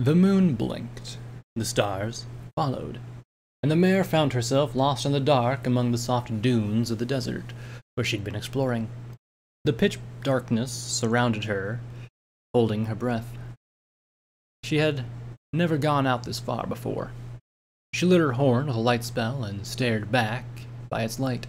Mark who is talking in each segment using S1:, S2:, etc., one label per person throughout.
S1: The moon blinked, the stars followed, and the mare found herself lost in the dark among the soft dunes of the desert where she'd been exploring. The pitch darkness surrounded her, holding her breath. She had never gone out this far before. She lit her horn with a light spell and stared back by its light.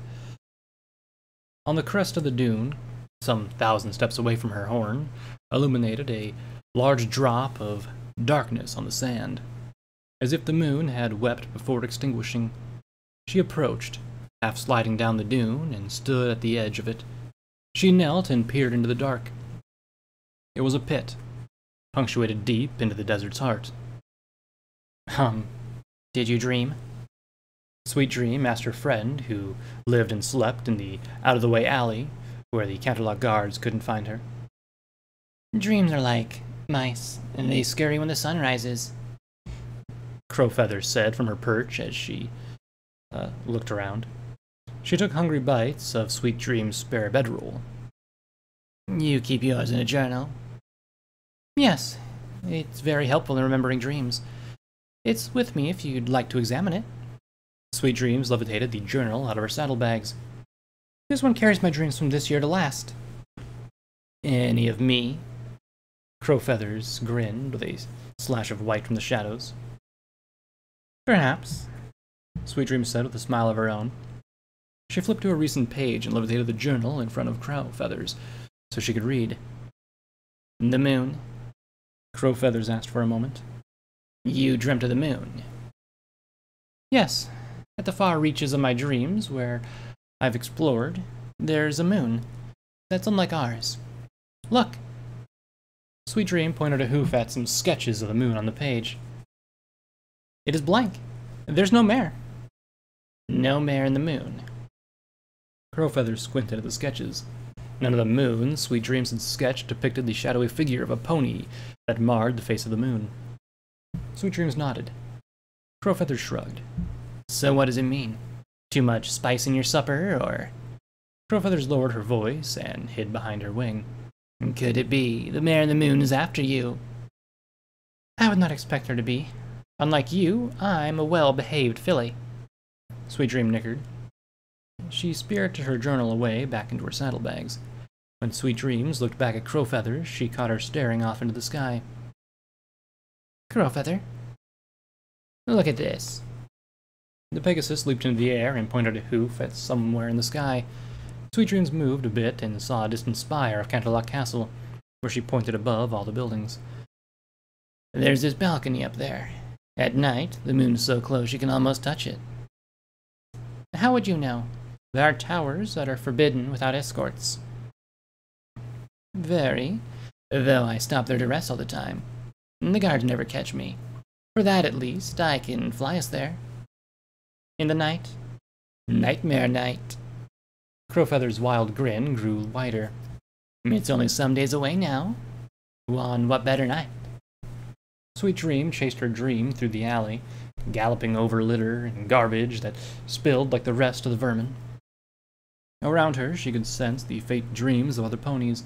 S1: On the crest of the dune, some thousand steps away from her horn, illuminated a large drop of darkness on the sand. As if the moon had wept before extinguishing, she approached, half sliding down the dune, and stood at the edge of it. She knelt and peered into the dark. It was a pit, punctuated deep into the desert's heart. Hum, did you dream? Sweet Dream asked her friend, who lived and slept in the out of the way alley where the Canterlot guards couldn't find her.
S2: Dreams are like mice, and they scurry when the sun rises.
S1: Crowfeather said from her perch as she uh, looked around. She took hungry bites of Sweet Dream's spare bedroll.
S2: You keep yours in a journal? Yes, it's very helpful in remembering dreams. It's with me if you'd like to examine it.
S1: Sweet Dreams levitated the journal out of her saddlebags.
S2: This one carries my dreams from this year to last.
S1: Any of me? Crowfeathers grinned with a slash of white from the shadows.
S2: Perhaps,
S1: Sweet Dream said with a smile of her own. She flipped to a recent page and levitated the journal in front of Crowfeathers so she could read.
S2: The moon.
S1: Crowfeathers asked for a moment.
S2: You dreamt of the moon. Yes, at the far reaches of my dreams, where I've explored, there's a moon that's unlike ours. Look!
S1: Sweet Dream pointed a hoof at some sketches of the moon on the page.
S2: It is blank. There's no mare. No mare in the moon.
S1: Crowfeather squinted at the sketches. None of the moon Sweet Dreams had sketched depicted the shadowy figure of a pony that marred the face of the moon. Sweet Dreams nodded. Crowfeather shrugged.
S2: So what does it mean? Too much spice in your supper, or?
S1: Crowfeathers lowered her voice and hid behind her wing.
S2: Could it be the mare in the moon is after you? I would not expect her to be. Unlike you, I'm a well-behaved filly.
S1: Sweet Dream nickered. She spirited her journal away back into her saddlebags. When Sweet Dreams looked back at Crowfeather, she caught her staring off into the sky.
S2: Crowfeather, look at this.
S1: The Pegasus leaped into the air and pointed a hoof at somewhere in the sky. Sweet Dreams moved a bit and saw a distant spire of Canterlot Castle, where she pointed above all the buildings.
S2: There's this balcony up there. At night, the moon is so close you can almost touch it. How would you know? There are towers that are forbidden without escorts. Very, though I stop there to rest all the time. The guards never catch me. For that, at least, I can fly us there. In the night? Nightmare night.
S1: Crowfeather's wild grin grew wider. Hmm.
S2: It's only some days away now. On what better night?
S1: Sweet Dream chased her dream through the alley, galloping over litter and garbage that spilled like the rest of the vermin. Around her, she could sense the faint dreams of other ponies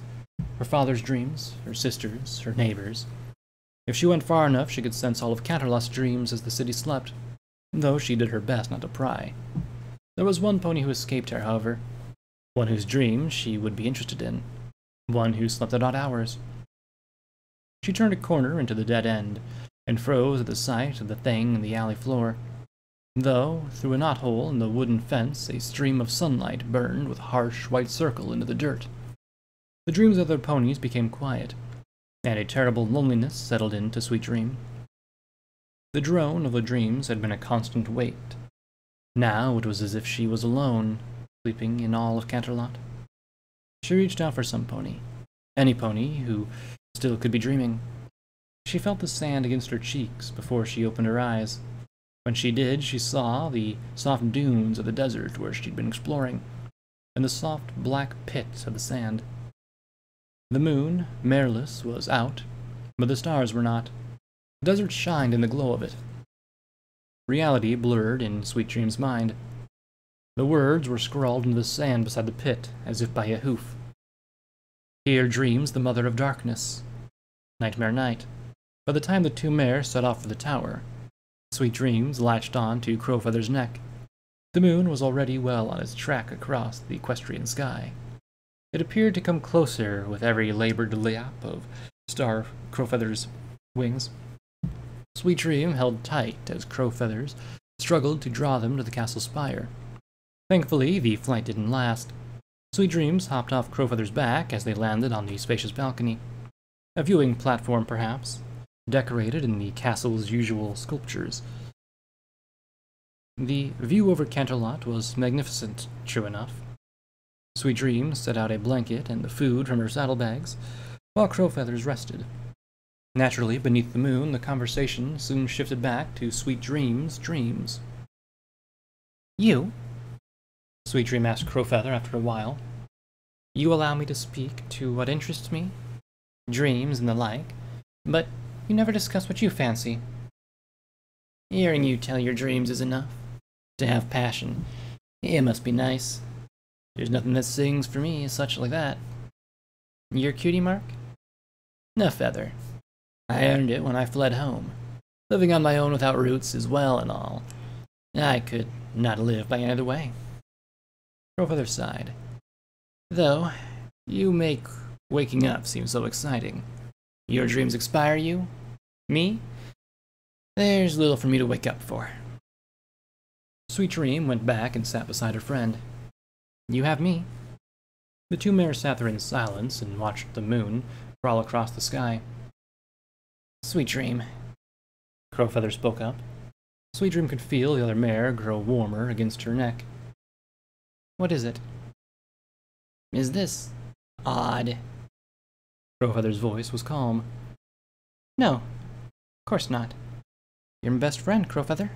S1: her father's dreams, her sister's, her neighbors. If she went far enough, she could sense all of Canterlot's dreams as the city slept, though she did her best not to pry. There was one pony who escaped her, however, one whose dreams she would be interested in, one who slept at odd hours. She turned a corner into the dead end, and froze at the sight of the thing in the alley floor. Though, through a knothole in the wooden fence, a stream of sunlight burned with harsh white circle into the dirt. The dreams of their ponies became quiet, and a terrible loneliness settled into Sweet Dream. The drone of the dreams had been a constant weight. Now it was as if she was alone, sleeping in all of Canterlot. She reached out for some pony, any pony who still could be dreaming. She felt the sand against her cheeks before she opened her eyes. When she did, she saw the soft dunes of the desert where she'd been exploring, and the soft black pits of the sand. The moon, mareless, was out, but the stars were not. The desert shined in the glow of it. Reality blurred in Sweet Dream's mind. The words were scrawled into the sand beside the pit, as if by a hoof. Here dreams the mother of darkness. Nightmare night. By the time the two mares set off for the tower, Sweet Dreams latched on to Crowfeather's neck. The moon was already well on its track across the equestrian sky. It appeared to come closer with every labored lap of Star Crowfeather's wings. Sweet Dream held tight as Crowfeathers struggled to draw them to the castle spire. Thankfully, the flight didn't last. Sweet Dreams hopped off Crowfeather's back as they landed on the spacious balcony. A viewing platform, perhaps, decorated in the castle's usual sculptures. The view over Canterlot was magnificent, true enough. Sweet Dreams set out a blanket and the food from her saddlebags, while Crowfeathers rested. Naturally, beneath the moon, the conversation soon shifted back to Sweet Dream's dreams. You? Sweet Dream asked Crowfeather after a while. You allow me to speak to what interests me? Dreams and the like, but you never discuss what you fancy. Hearing you tell your dreams is enough. To have passion. It must be nice. There's nothing that sings for me such like that. Your cutie mark? No feather. I earned it when I fled home. Living on my own without roots is well and all. I could not live by any other way. Crowfeather sighed. Though, you make waking up seem so exciting. Your dreams expire you, me? There's little for me to wake up for. Sweet Dream went back and sat beside her friend. You have me. The two mares sat there in silence and watched the moon crawl across the sky. Sweet Dream. Crowfeather spoke up. Sweet Dream could feel the other mare grow warmer against her neck. What is it? Is this odd? Crowfeather's voice was calm. No, of course not. You're my best friend, Crowfeather.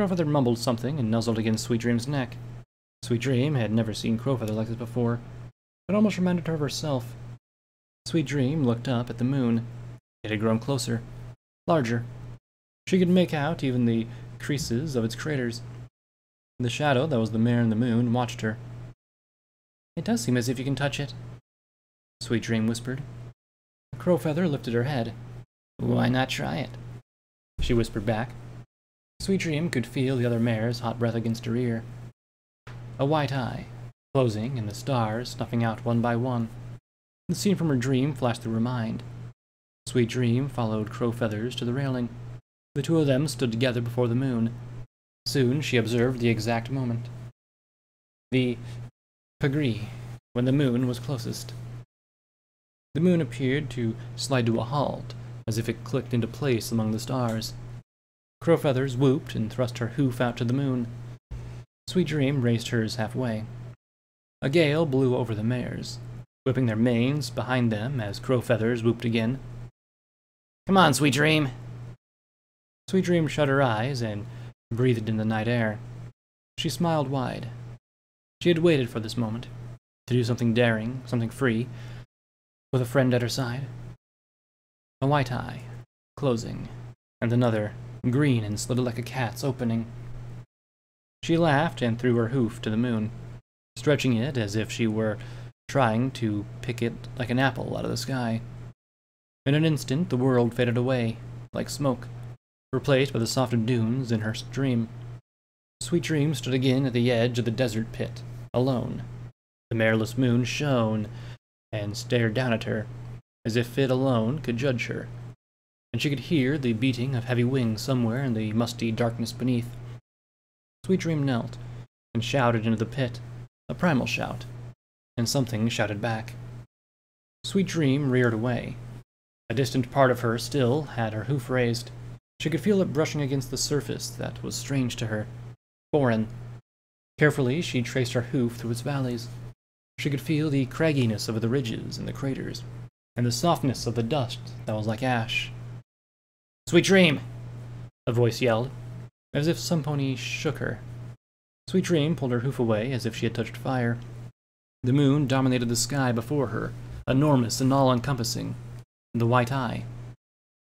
S1: Crowfeather mumbled something and nuzzled against Sweet Dream's neck. Sweet Dream had never seen Crowfeather like this before. It almost reminded her of herself. Sweet Dream looked up at the moon. It had grown closer, larger. She could make out even the creases of its craters. The shadow that was the mare in the moon watched her. It does seem as if you can touch it, Sweet Dream whispered. Crowfeather lifted her head. Why not try it? She whispered back. Sweet Dream could feel the other mare's hot breath against her ear. A white eye, closing, and the stars snuffing out one by one. The scene from her dream flashed through her mind. Sweet Dream followed Crow Crowfeathers to the railing. The two of them stood together before the moon. Soon she observed the exact moment. The perigee, when the moon was closest. The moon appeared to slide to a halt, as if it clicked into place among the stars. Crowfeathers whooped and thrust her hoof out to the moon. Sweet Dream raised hers halfway. A gale blew over the mares, whipping their manes behind them as Crowfeathers whooped again. Come on, Sweet Dream! Sweet Dream shut her eyes and breathed in the night air. She smiled wide. She had waited for this moment, to do something daring, something free, with a friend at her side. A white eye, closing, and another, green and slitted like a cat's, opening. She laughed and threw her hoof to the moon, stretching it as if she were trying to pick it like an apple out of the sky. In an instant, the world faded away, like smoke, replaced by the soft dunes in her dream. Sweet Dream stood again at the edge of the desert pit, alone. The mareless moon shone and stared down at her, as if it alone could judge her, and she could hear the beating of heavy wings somewhere in the musty darkness beneath. Sweet Dream knelt and shouted into the pit, a primal shout, and something shouted back. Sweet Dream reared away. A distant part of her still had her hoof raised. She could feel it brushing against the surface that was strange to her, foreign. Carefully, she traced her hoof through its valleys. She could feel the cragginess of the ridges and the craters, and the softness of the dust that was like ash. Sweet Dream! A voice yelled, as if some pony shook her. Sweet Dream pulled her hoof away as if she had touched fire. The moon dominated the sky before her, enormous and all encompassing. The white eye.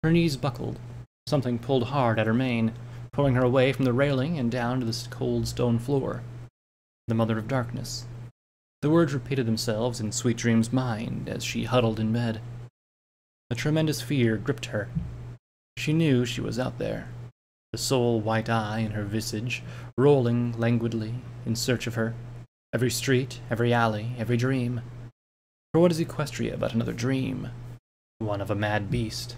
S1: Her knees buckled. Something pulled hard at her mane, pulling her away from the railing and down to the cold stone floor. The Mother of Darkness. The words repeated themselves in Sweet Dream's mind as she huddled in bed. A tremendous fear gripped her. She knew she was out there, the sole white eye in her visage, rolling languidly in search of her. Every street, every alley, every dream. For what is Equestria but another dream? One of a mad beast.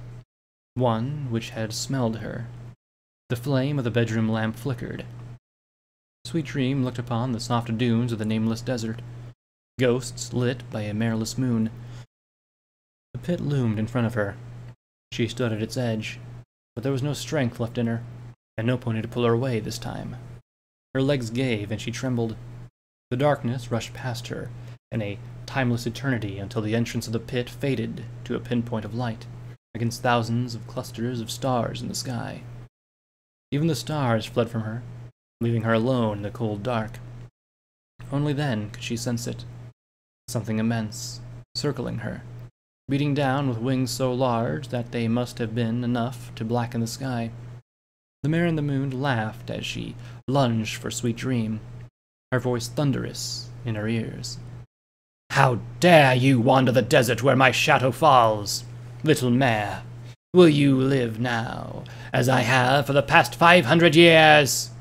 S1: One which had smelled her. The flame of the bedroom lamp flickered. Sweet Dream looked upon the soft dunes of the nameless desert, ghosts lit by a mareless moon. The pit loomed in front of her. She stood at its edge, but there was no strength left in her and no pony to pull her away this time. Her legs gave, and she trembled. The darkness rushed past her in a timeless eternity until the entrance of the pit faded to a pinpoint of light against thousands of clusters of stars in the sky. Even the stars fled from her, leaving her alone in the cold dark. Only then could she sense it something immense, circling her, beating down with wings so large that they must have been enough to blacken the sky. The mare in the moon laughed as she lunged for Sweet Dream, her voice thunderous in her ears. How dare you wander the desert where my shadow falls? Little mare, will you live now, as I have for the past five hundred years?